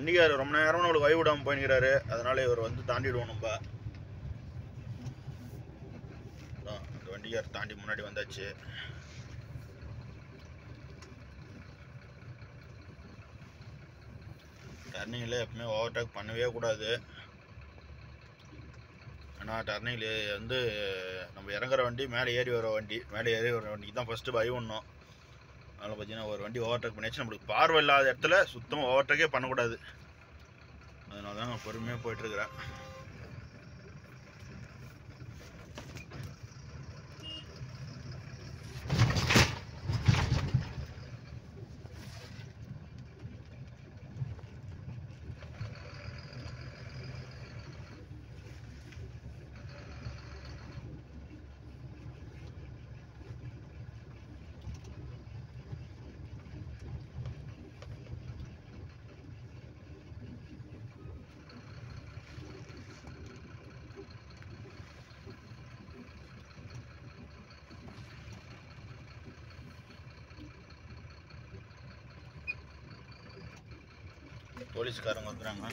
வண்டிக்கார் ரொம்ப நேரம் நம்மளுக்கு வழி விடாமல் போயிக்கிறாரு அதனால இவர் வந்து தாண்டிடுவோம் நம்ம. அந்த வண்டிக்கார் தாண்டி முன்னாடி வந்தாச்சு. டர்னிங்கில் எப்பவுமே ஓவர்டேக் பண்ணவே கூடாது. ஆனால் டர்னிங்கில் வந்து நம்ம இறங்குற வண்டி மேலே ஏறி வர வண்டி மேலே ஏறி வர வண்டிக்கு தான் ஃபஸ்ட்டு பயம் பண்ணோம் அதனால் பார்த்தீங்கன்னா ஒரு வண்டி ஓவர்டேக் பண்ணியாச்சு. நம்மளுக்கு பார்வை இல்லாத இடத்துல சுத்தமாக ஓவர்டேக்கே பண்ணக்கூடாது. அதனால தான் நான் பொறுமையாக போயிட்டுருக்குறேன் போலீஸ்காரங்க வந்துடுறாங்க